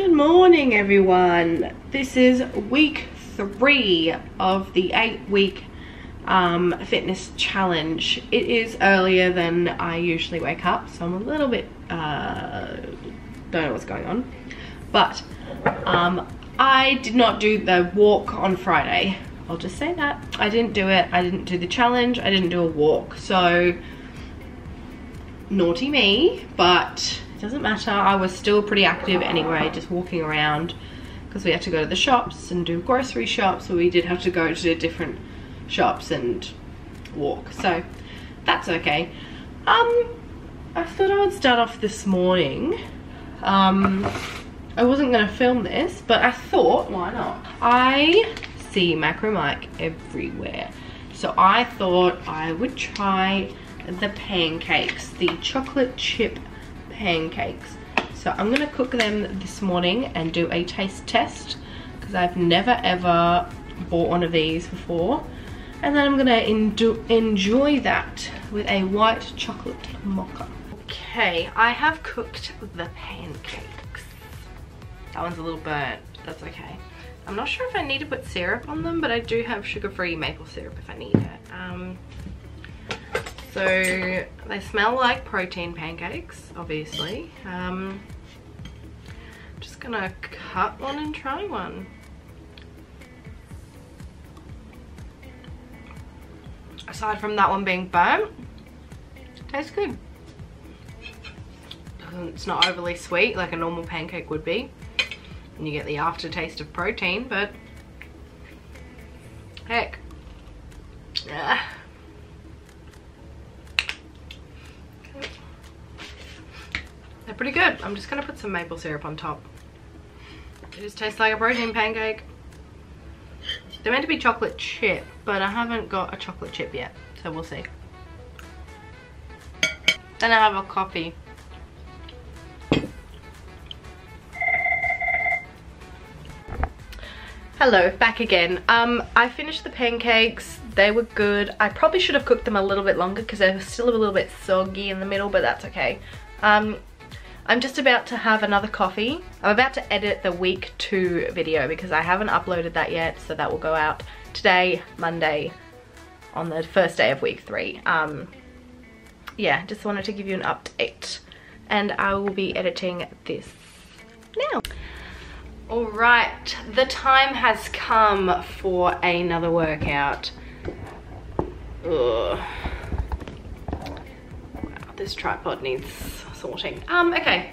Good morning everyone. This is week three of the eight week um, fitness challenge. It is earlier than I usually wake up so I'm a little bit, uh, don't know what's going on. But um, I did not do the walk on Friday. I'll just say that. I didn't do it. I didn't do the challenge. I didn't do a walk. So naughty me, but doesn't matter. I was still pretty active anyway, just walking around because we had to go to the shops and do grocery shops. So we did have to go to different shops and walk. So that's okay. Um, I thought I would start off this morning. Um, I wasn't going to film this, but I thought, why not? I see Macro Mike everywhere. So I thought I would try the pancakes, the chocolate chip pancakes. So I'm gonna cook them this morning and do a taste test because I've never ever bought one of these before. And then I'm gonna enjoy that with a white chocolate mocha. Okay, I have cooked the pancakes. That one's a little burnt, that's okay. I'm not sure if I need to put syrup on them, but I do have sugar-free maple syrup if I need it. Um, so they smell like protein pancakes, obviously. Um, just gonna cut one and try one. Aside from that one being burnt, tastes good. It's not overly sweet like a normal pancake would be. And you get the aftertaste of protein, but heck. Yeah. They're pretty good. I'm just gonna put some maple syrup on top. It just tastes like a protein pancake. They're meant to be chocolate chip, but I haven't got a chocolate chip yet, so we'll see. Then I have a coffee. Hello, back again. Um, I finished the pancakes. They were good. I probably should have cooked them a little bit longer because they were still a little bit soggy in the middle, but that's okay. Um, I'm just about to have another coffee. I'm about to edit the week two video because I haven't uploaded that yet. So that will go out today, Monday, on the first day of week three. Um, yeah, just wanted to give you an update. And I will be editing this now. All right, the time has come for another workout. Ugh. Wow, this tripod needs sorting. Um, okay,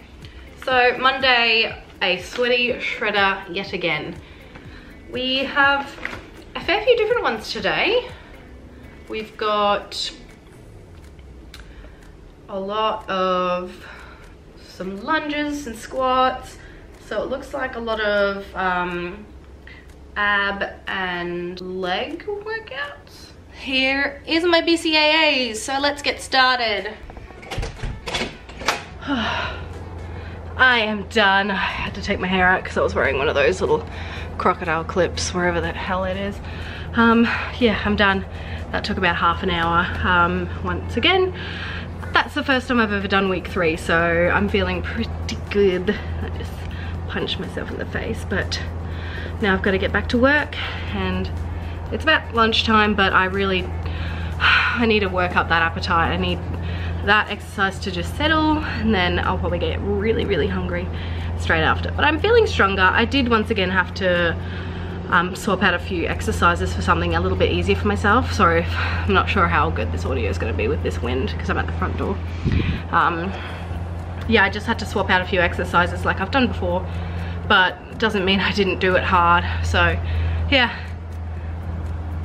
so Monday, a Sweat It to Shred It yet again. We have a fair few different ones today. We've got a lot of some lunges and squats. So it looks like a lot of um, ab and leg workouts. Here is my BCAAs, so let's get started. I am done. I had to take my hair out because I was wearing one of those little crocodile clips, wherever the hell it is. Um, yeah, I'm done. That took about half an hour. Um, once again, that's the first time I've ever done week three, so I'm feeling pretty good. I just punched myself in the face, but now I've got to get back to work and it's about lunchtime, but I really, I need to work up that appetite. I need that exercise to just settle and then I'll probably get really, really hungry straight after. But I'm feeling stronger. I did once again have to um, swap out a few exercises for something a little bit easier for myself. Sorry, I'm not sure how good this audio is going to be with this wind because I'm at the front door. Um, yeah, I just had to swap out a few exercises like I've done before, but doesn't mean I didn't do it hard. So, yeah,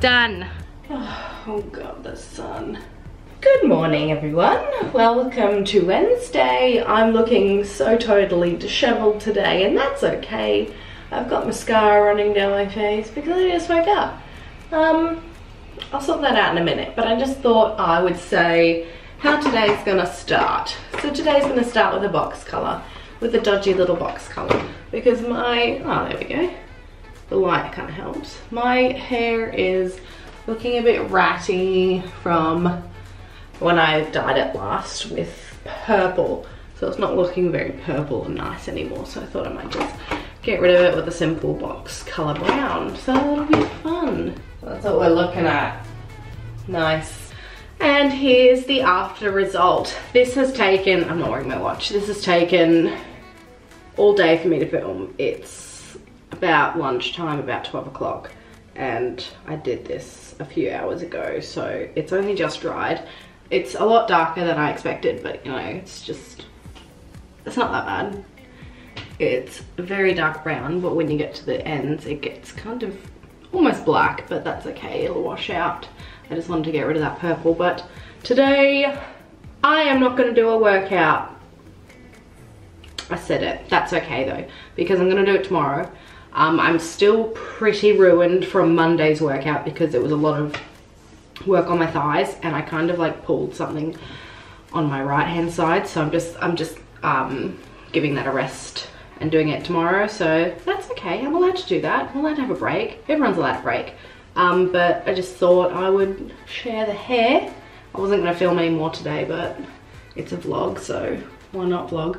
done. Oh God, the sun. Good morning everyone. Welcome to Wednesday. I'm looking so totally disheveled today and that's okay. I've got mascara running down my face because I just woke up. Um, I'll sort that out in a minute but I just thought I would say how today's gonna start. So today's gonna start with a box color, with a dodgy little box color because my, oh there we go, the light kind of helps. My hair is looking a bit ratty from when I dyed it last with purple. So So it's not looking very purple and nice anymore. So I thought I might just get rid of it with a simple box color brown. So that'll be fun. That's what we're looking at. Nice. And here's the after result. This has taken, I'm not wearing my watch, this has taken all day for me to film. It's about lunchtime, about 12 o'clock. And I did this a few hours ago, so it's only just dried. It's a lot darker than I expected, but you know, it's just, it's not that bad. It's very dark brown, but when you get to the ends, it gets kind of almost black, but that's okay, it'll wash out. I just wanted to get rid of that purple, but today I am not gonna do a workout. I said it, that's okay though, because I'm gonna do it tomorrow. Um, I'm still pretty ruined from Monday's workout because it was a lot of work on my thighs and I kind of like pulled something on my right hand side. So I'm just, I'm just um, giving that a rest and doing it tomorrow. So that's okay. I'm allowed to do that. I'm allowed to have a break. Everyone's allowed to break. Um, but I just thought I would share the hair. I wasn't to film any more today, but it's a vlog, so why not vlog?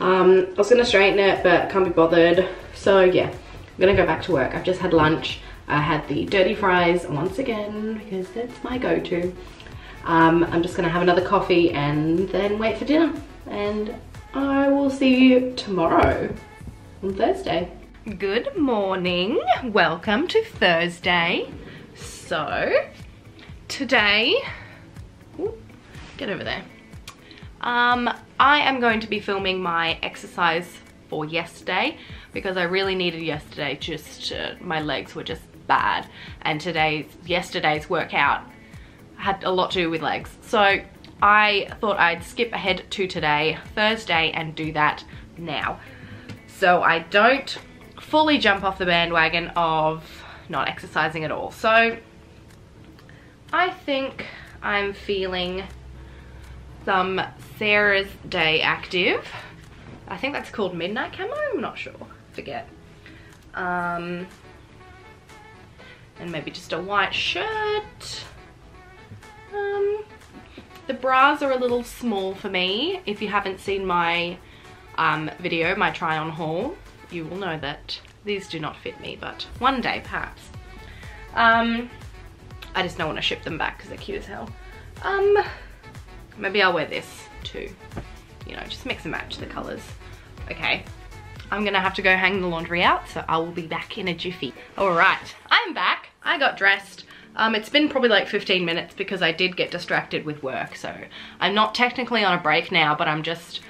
Um, I was to straighten it, but can't be bothered. So yeah, I'm to go back to work. I've just had lunch. I had the dirty fries once again, because that's my go-to. Um, I'm just going to have another coffee and then wait for dinner. And I will see you tomorrow on Thursday. Good morning. Welcome to Thursday. So, today, get over there. Um, I am going to be filming my exercise for yesterday because I really needed yesterday just uh, my legs were just bad and today's yesterday's workout had a lot to do with legs so I thought I'd skip ahead to today Thursday and do that now so I don't fully jump off the bandwagon of not exercising at all. So I think I'm feeling some Sarah's Day Active. I think that's called Midnight Camo, I'm not sure, forget. Um, and maybe just a white shirt. Um, the bras are a little small for me. If you haven't seen my um, video, my try on haul, you will know that these do not fit me, but one day perhaps. Um, I just don't want to ship them back because they're cute as hell. Um, maybe I'll wear this too. You know, just mix and match the colors. Okay, I'm gonna have to go hang the laundry out, so I will be back in a jiffy. All right, I'm back. I got dressed. Um, it's been probably like 15 minutes because I did get distracted with work, so I'm not technically on a break now, but I'm just,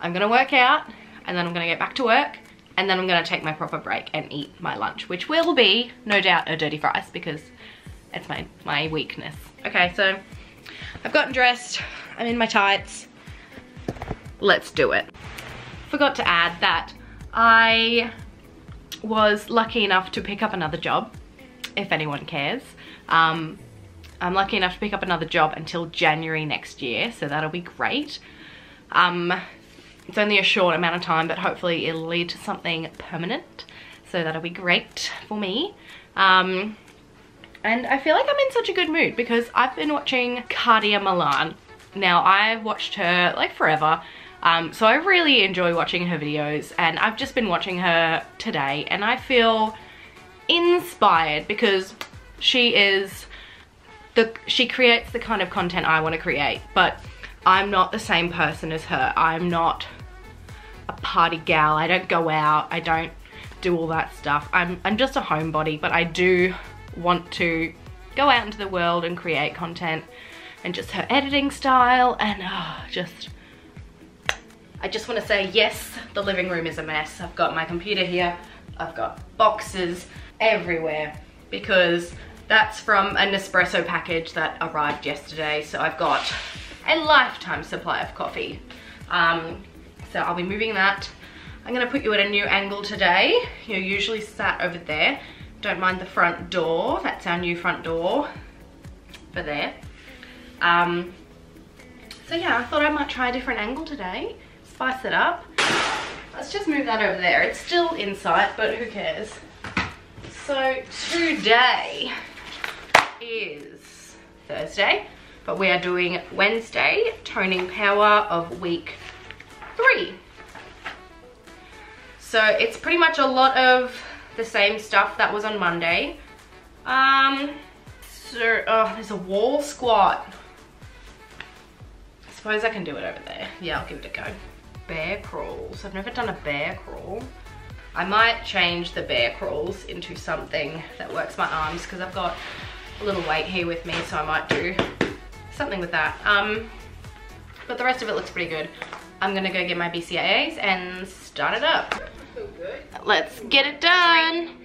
I'm gonna work out and then I'm gonna get back to work and then I'm gonna take my proper break and eat my lunch, which will be, no doubt, a dirty fries because it's my, my weakness. Okay, so I've gotten dressed, I'm in my tights, let's do it. Forgot to add that I was lucky enough to pick up another job, if anyone cares. Um, I'm lucky enough to pick up another job until January next year, so that'll be great. Um, it's only a short amount of time, but hopefully it'll lead to something permanent. So that'll be great for me. Um, and I feel like I'm in such a good mood because I've been watching Kadia Milan. Now, I've watched her like forever. Um, so I really enjoy watching her videos and I've just been watching her today and I feel inspired because she is the she creates the kind of content I want to create but I'm not the same person as her I'm not a party gal. I don't go out. I don't do all that stuff. I'm, I'm just a homebody, but I do want to go out into the world and create content and just her editing style and oh, just I just want to say yes the living room is a mess I've got my computer here I've got boxes everywhere because that's from a Nespresso package that arrived yesterday so I've got a lifetime supply of coffee um, so I'll be moving that. I'm gonna put you at a new angle today. You're usually sat over there. Don't mind the front door. That's our new front door for there. Um, so yeah, I thought I might try a different angle today. Spice it up. Let's just move that over there. It's still in sight, but who cares? So today is Thursday, but we are doing Wednesday, toning power of week three. So it's pretty much a lot of the same stuff that was on Monday. Um, so, oh, there's a wall squat. I suppose I can do it over there. Yeah, I'll give it a go. Bear crawls. I've never done a bear crawl. I might change the bear crawls into something that works my arms because I've got a little weight here with me, so I might do something with that. Um, but the rest of it looks pretty good. I'm gonna go get my BCAAs and start it up. Let's get it done.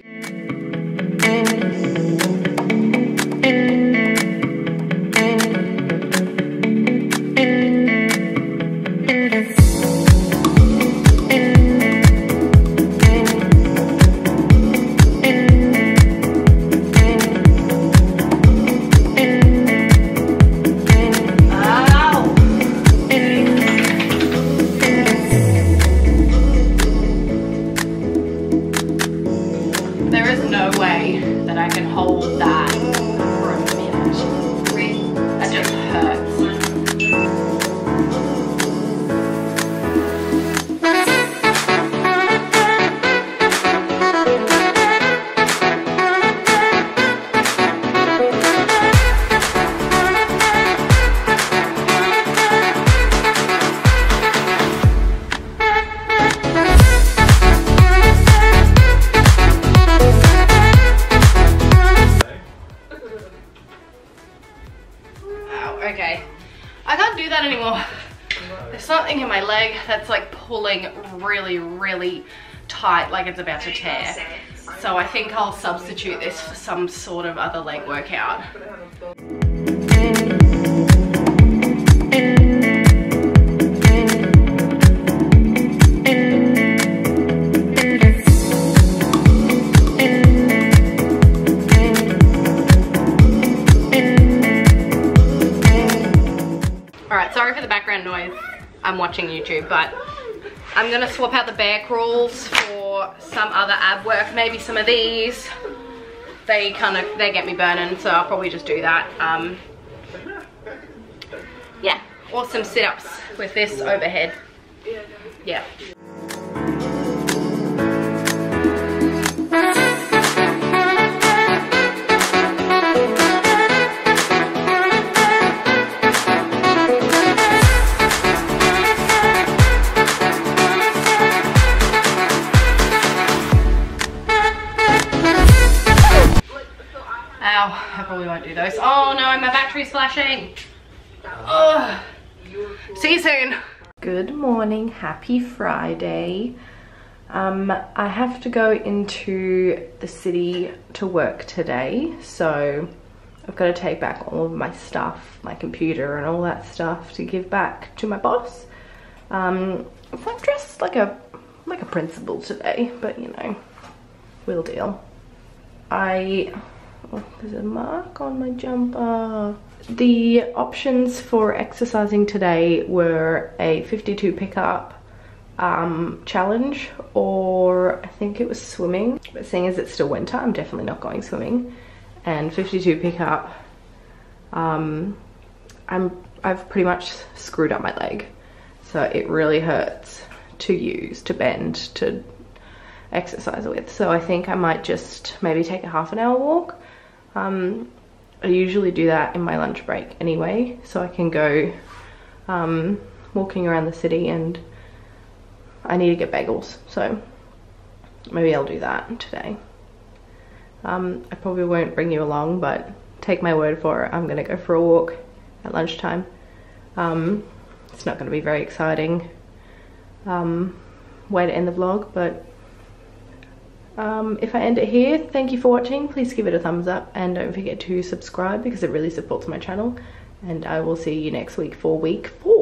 Pulling really, really tight like it's about to tear. Eh? So I think I'll substitute this for some sort of other leg workout. Alright, sorry for the background noise. I'm watching YouTube, but I'm gonna swap out the bear crawls for some other ab work, maybe some of these. They kind of, they get me burning, so I'll probably just do that. Um, yeah, or some sit-ups with this overhead. Yeah. Won't do those. Oh no, my battery's flashing. See you soon. Good morning, happy Friday. Um, I have to go into the city to work today, so I've got to take back all of my stuff, my computer and all that stuff to give back to my boss. Um, so I'm dressed like a like a principal today, but you know, we'll deal. I Oh, there's a mark on my jumper. The options for exercising today were a 52 pickup um, challenge or I think it was swimming. But seeing as it's still winter, I'm definitely not going swimming. And 52 pickup, um, I'm, I've pretty much screwed up my leg. So it really hurts to use, to bend, to exercise with. So I think I might just maybe take a half an hour walk um, I usually do that in my lunch break anyway, so I can go um, walking around the city and I need to get bagels, so maybe I'll do that today. Um, I probably won't bring you along, but take my word for it, I'm gonna go for a walk at lunchtime. Um, it's not gonna be very exciting um, way to end the vlog, but um, if I end it here, thank you for watching. Please give it a thumbs up and don't forget to subscribe because it really supports my channel. And I will see you next week for week four.